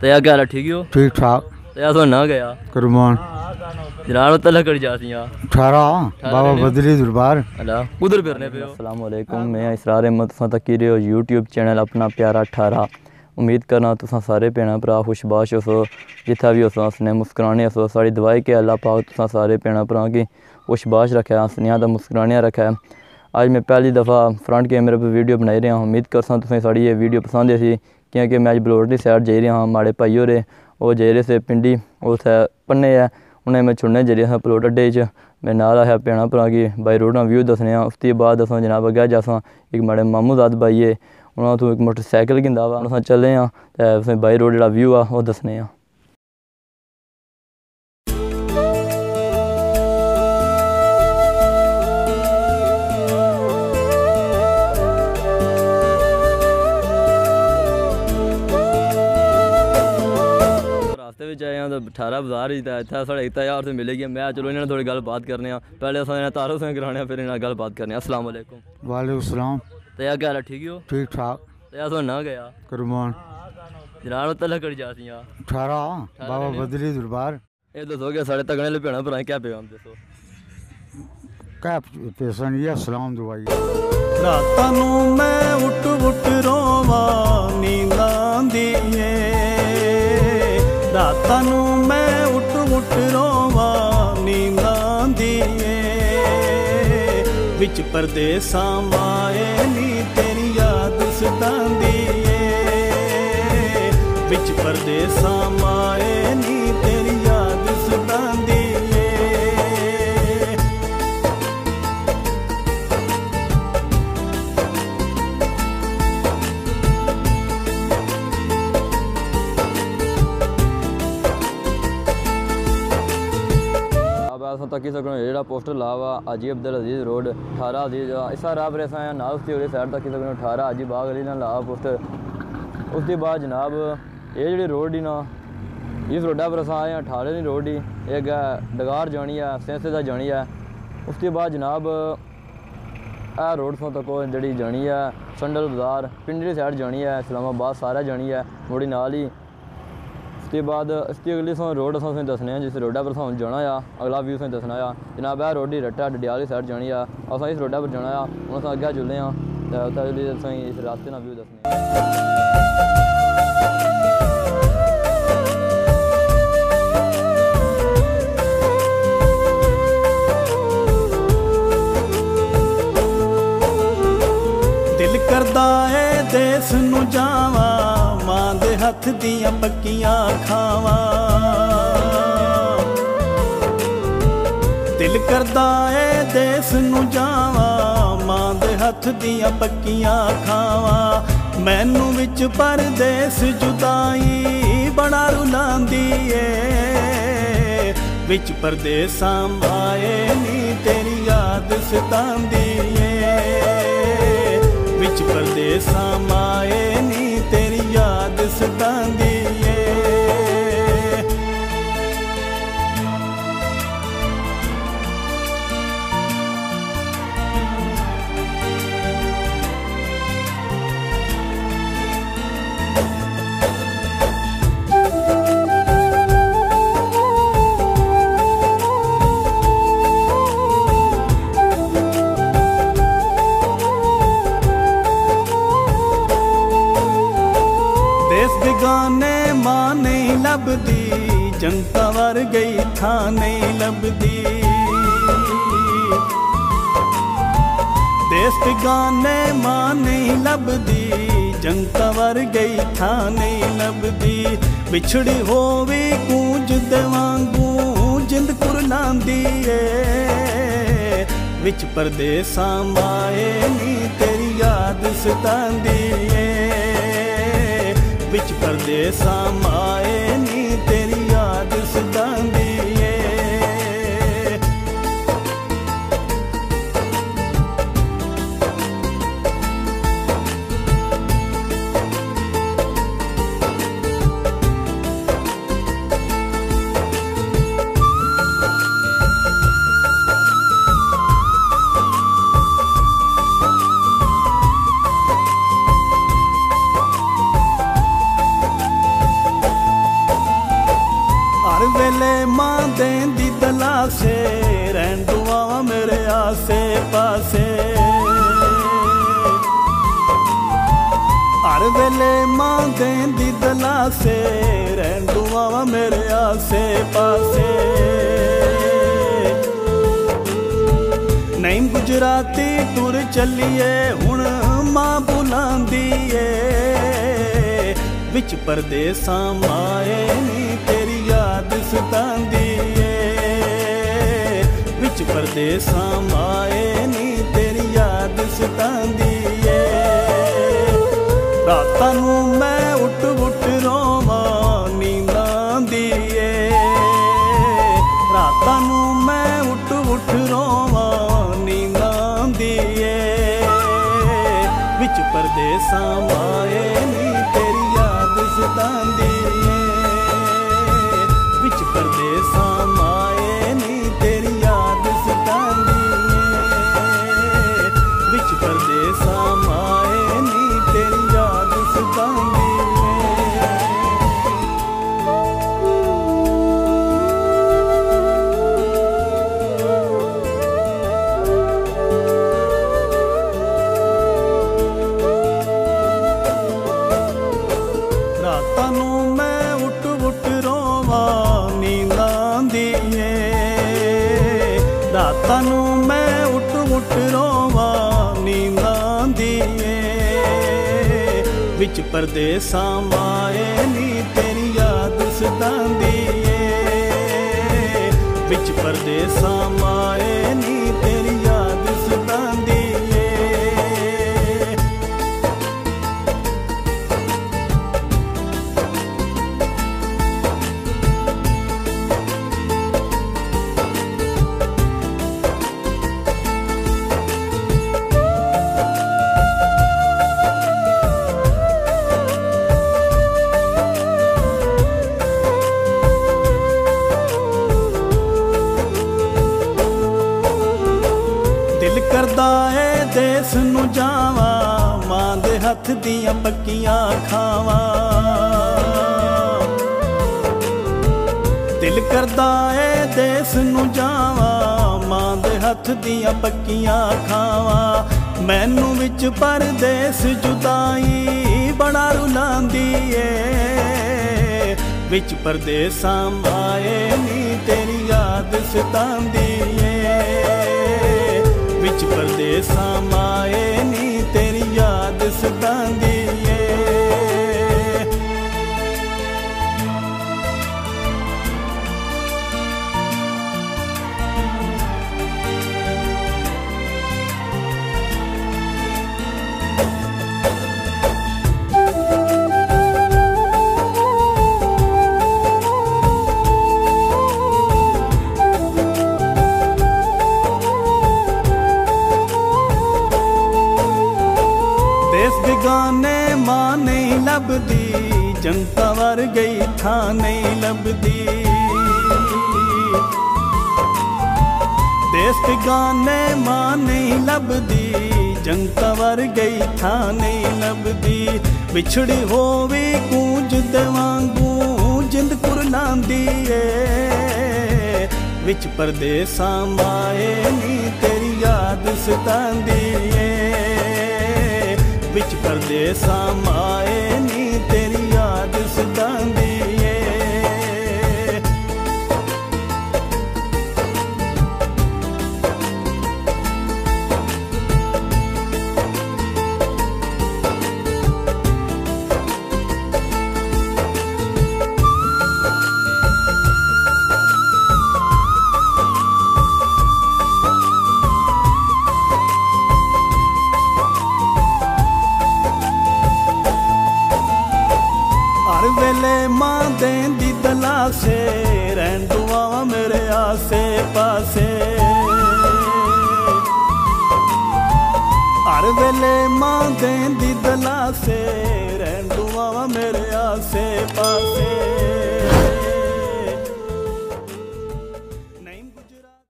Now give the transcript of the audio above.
तया गल ठीक हो ठीक ठाक। YouTube चैनल अपना प्यारा ठहरा। उम्मीद करना तुसा सारे भैन भ्रा खुशबाश हो जिथा भी हो उसने मुस्कराने हो साड़ी दवाई के अल्लाह पाक तुसा सारे भैन भ्रा की खुशबाश रखे है हंसनिया का मुस्कराने रखा। है मैं पहली दफ़ा फ्रंट कैमरे पर वीडियो बनाई रहा हूँ। उम्मीद कर तुसें वीडियो पसंद है क्योंकि मैं आज बलोडली साइड जा रहा हाँ माड़े भाई हो रहे वो जा रहे थे पिंडी उस पन्ने है उन्हें मैं चुनने जा रहा प्लॉट अड्डे च मैं नाल आया भैन भ्रा कि बाई रोड व्यू दस्सने आं उसके बाद असें जनाब अग्गै असां इक माड़े मामू दाद बाई है उन्होंने उत्थूं इक मोटरसाइकल गिंदा वा असां चले आं ते असें बाई रोड जेह्ड़ा व्यू आ ओह् दस्सने आं ਆ ਰਾਸਤੇ ਵਿੱਚ ਆਏ ਆ ਤਾਂ 18 ਬਾਜ਼ਾਰ ਹੀ ਤਾਂ ਇੱਥੇ ਸਾਡੇ ਇੱਕ ਯਾਰ ਤੇ ਮਿਲੇ ਗਿਆ ਮੈਂ ਚਲੋ ਇਹਨਾਂ ਨਾਲ ਥੋੜੀ ਗੱਲਬਾਤ ਕਰਨੇ ਆ ਪਹਿਲੇ ਅਸਾਂ ਇਹਨਾਂ ਤਾਰੋ ਸਿੰਘ ਕਰਾਣੇ ਆ ਫਿਰ ਇਹਨਾਂ ਨਾਲ ਗੱਲਬਾਤ ਕਰਨੇ ਆ ਅਸਲਾਮ ਵਾਲੇਕੁਮ ਵਾਲੇਕੁਮ ਸਲਾਮ ਤੇ ਆ ਗੱਲ ਠੀਕ ਹੋ ਠੀਕ ਠਾਕ ਤੇ ਆ ਸੋ ਨਾ ਗਿਆ ਕੁਰਬਾਨ ਜਨਾਬ ਤਲਕ ਕਰ ਜਾਸੀਆਂ 18 ਬਾਬਾ ਬਦਰੀ ਦਰਬਾਰ ਇਹ ਦੱਸੋ ਕਿ ਸਾਡੇ ਤਗਣੇ ਲਪੇਣਾ ਭਰਾ ਕਿਆ ਪਿਆ ਦੱਸੋ ਕੈ ਰਾਤਾਂ ਨੂੰ ਮੈਂ ਉੱਟ ਉੱਟ ਰੋਵਾਂ, ਨੀਂਦਾਂ ਦੀ ਏ ਰਾਤਾਂ ਨੂੰ ਵਿੱਚ ਪਰਦੇਸਾਂ ਮਾਏ ਨੀ ਤੇਰੀ ਯਾਦ ਸਤਾਂਦੀ ਏ ਵਿੱਚ ਪਰਦੇਸਾਂ ਮਾਏ ਨੀ બાકી શકો રેડા પોસ્ટર લાવવા અજી અબ્દુલ અઝીઝ રોડ ઠારા અઝીઝ ਇਸਾ ਰਾਹ ਪਰ ਅਸਾਂ ਨਾਲ ਉਸਤੇ ਉਹਦੇ ਸਾਈਡ ਤੱਕ ਸਕਣੋ ਠਾਰਾ ਅਜੀ ਬਾਗ ਅਲੀ ਨਾਲ ਲਾਵਾ ਪੋਸਟਰ। ਉਸ ਦੇ ਬਾਅਦ ਜਨਾਬ, ਇਹ ਜਿਹੜੇ ਰੋਡ ਦੀ ਨਾ, ਇਸ ਰੋਡਾ ਪਰ ਅਸਾਂ ਆਏ 18 ਦੀ ਰੋਡ ਦੀ ਇੱਕ ਡਗਾਰ ਜਾਣੀ ਆ ਸੈਂਸੇ ਦਾ ਜਾਣੀ ਆ। ਉਸ ਤੋਂ ਬਾਅਦ ਜਨਾਬ, ਆ ਰੋਡ ਤੋਂ ਤੱਕ ਜਿਹੜੀ ਜਾਣੀ ਆ, ਸੰਡਲ ਬਾਜ਼ਾਰ, ਪਿੰਡੀ ਸਾਈਡ ਜਾਣੀ ਆ, ਇਸਲਾਮਾਬਾਦ ਸਾਰਾ ਜਾਣੀ ਆ, ਮੋੜੀ ਨਾਲ ਹੀ ਤੋਂ ਬਾਅਦ ਇਸ ਤੋਂ ਅਗਲੀ ਸਾਨੂੰ ਰੋਡ ਅਸਾਂ ਤੁਹਾਨੂੰ ਦੱਸਣੇ ਆ ਜਿਸ ਰੋਡਾ ਪਰ ਸਾਨੂੰ ਜਾਣਾ ਆ ਅਗਲਾ ਵੀ ਤੁਹਾਨੂੰ ਦੱਸਣਾ ਆ ਜਨਾਬ ਇਹ ਰੋਡ ਦੀ ਰੱਟਾ ਡਡਿਆਲੀ ਸਾਈਡ ਜਾਣੀ ਆ ਅਸਾਂ ਇਸ ਰੋਡਾ ਪਰ ਜਾਣਾ ਆ ਹੁਣ ਅਸਾਂ ਅੱਗੇ ਚੱਲੇ ਆ ਤੇ ਉੱਥੇ ਅਗਲੀ ਅਸਾਂ ਇਸ ਰਾਸਤੇ ਨਾਲ ਵੀ ਦੱਸਣੇ ਦਿਲ ਕਰਦਾ ਏ ਦੇਸ ਨੂੰ ਜਾਵਾਂ ਹੱਥ ਦੀਆਂ ਪੱਕੀਆਂ ਖਾਵਾਂ ਦਿਲ ਕਰਦਾ ਏ ਦੇਸ ਨੂੰ ਜਾਵਾਂ, ਮਾਂ ਦੇ ਹੱਥ ਦੀਆਂ ਪੱਕੀਆਂ ਖਾਵਾਂ ਮੈਨੂੰ ਵਿੱਚ ਪਰਦੇਸ ਜੁਦਾਈ ਬੜਾ ਰੁਲਾਂਦੀ ਏ। ਵਿੱਚ ਪਰਦੇਸਾਂ ਮਾਏ ਨੀ ਤੇਰੀ ਯਾਦ ਸਤਾਉਂਦੀ ਏ। ਵਿੱਚ ਪਰਦੇਸਾਂ ਮਾਏ ਨੀ ਬਿਗਾਨੇ ਮਾਂ ਨਹੀਂ ਲੱਭਦੀ, ਜਨਤਾ ਵਰ ਗਈ ਥਾਂ ਨਹੀਂ ਲੱਭਦੀ। ਦੇਸ ਬਿਗਾਨੇ ਮਾਂ ਨਹੀਂ ਲੱਭਦੀ, ਜਨਤਾ ਵਰ ਗਈ ਥਾਂ ਨਹੀਂ ਲੱਭਦੀ। ਵਿਛੜੀ ਹੋਵੇ ਗੂੰਜ ਦੇ ਵਾਂਗੂ, ਜਿੰਦ ਕੁਰਲਾਂਦੀ ਏ। ਵਿੱਚ ਪਰਦੇਸਾਂ ਮਾਏ ਨੀ ਤੇਰੀ ਯਾਦ ਸਤਾਂਦੀ ਏ। ਵਿੱਚ ਪਰਦੇਸਾਂ ਮਾਏ ਨੀ ਤੇਰੀ ਯਾਦ ਸਤਾਂਦੀ ਦੇਂਦੀ ਰਹਿਣ ਦੁਆਵਾਂ ਮੇਰੇ ਆਸੇ ਪਾਸੇ। ਹਰ ਵੇਲੇ ਮਾਂ ਦੇਂਦੀ ਦਲਾਸੇ, ਰਹਿਣ ਦੁਆਵਾਂ ਮੇਰੇ ਆਸੇ ਪਾਸੇ। ਨਹੀਂ ਗੁਜਰਾਤੀ ਟੁਰ ਚੱਲੀਏ, ਹੁਣ ਮਾਂ ਬੁਲਾਉਂਦੀ ਏ ਵਿੱਚ ਪਰਦੇਸਾਂ ਮਾਏ ਨੀ ਤੇਰੀ ਵਿੱਚ ਪਰਦੇਸਾਂ ਮਾਏ ਨੀ ਤੇਰੀ ਯਾਦ ਸਤਾਂਦੀ ਏ। ਰਾਤਾਂ ਨੂੰ ਮੈਂ ਉੱਠ ਉੱਠ ਰੋਵਾਂ, ਨੀਂਦਾਂ ਦੀ ਏ। ਰਾਤਾਂ ਨੂੰ ਮੈਂ ਉੱਠ ਉੱਠ ਰੋਵਾਂ, ਨੀਂਦਾਂ ਦੀ ਏ। ਵਿੱਚ ਪਰਦੇਸਾਂ ਵਿੱਚ ਪਰਦੇਸਾਂ ਮਾਏ ਨੀ ਤੇਰੀ ਯਾਦ ਸਤਾਂਦੀ ਏ ਰਾਤਾਂ ਵਿੱਚ ਪਰਦੇਸਾਂ ਮਾਏ ਨੀ ਤੇਰੀ ਯਾਦ ਸਤਾਂਦੀ ਏ ਵਿੱਚ ਪਰਦੇਸਾਂ ਮਾਏ ਏ ਦੇਸ ਨੂੰ ਜਾਵਾਂ, ਮਾਂ ਦੇ ਹੱਥ ਦੀਆਂ ਪੱਕੀਆਂ ਖਾਵਾਂ ਦਿਲ ਕਰਦਾ ਏ ਦੇਸ ਨੂੰ ਜਾਵਾਂ, ਮਾਂ ਦੇ ਹੱਥ ਦੀਆਂ ਪੱਕੀਆਂ ਖਾਵਾਂ ਮੈਨੂੰ ਵਿੱਚ ਪਰਦੇਸ ਜੁਦਾਈ ਬੜਾ ਰੁਲਾਉਂਦੀ ਏ। ਵਿੱਚ ਪਰਦੇਸਾਂ ਮਾਏ ਨੀ ਤੇਰੀ ਯਾਦ ਸਤਾਂਦੀ ਵਿੱਚ ਪਰਦੇਸਾਂ ਮਾਏ ਨੀ ਤੇਰੀ ਯਾਦ ਸਤਾਂਦੀ ਏ ਜਨਤਾ ਵਰ ਗਈ ਥਾਂ ਨਹੀਂ ਲੱਭਦੀ। ਦੇਸ ਬਿਗਾਨੇ ਮਾਂ ਨਹੀਂ ਲੱਭਦੀ, ਜਨਤਾ ਵਰ ਗਈ ਥਾਂ ਨਹੀਂ ਲੱਭਦੀ। ਵਿਛੜੀ ਹੋਵੇ ਗੂੰਜ ਵਾਂਗੂ, ਜਿੰਦ ਕੁਰਲਾਂਦੀ ਏ। ਵਿੱਚ ਪਰਦੇਸਾਂ ਮਾਏ ਨੀ ਤੇਰੀ ਯਾਦ ਸਤਾਂਦੀ ਏ। ਵਿੱਚ ਪਰਦੇਸਾਂ ਮਾਏ ਆਸੇ ਪਾਸੇ। ਹਰ ਵੇਲੇ ਮਾਂ ਦੇਂਦੀ ਦਲਾਸੇ ਰਹਿਣ ਦੁਆਵਾਂ ਮੇਰੇ ਆਸੇ ਪਾਸੇ।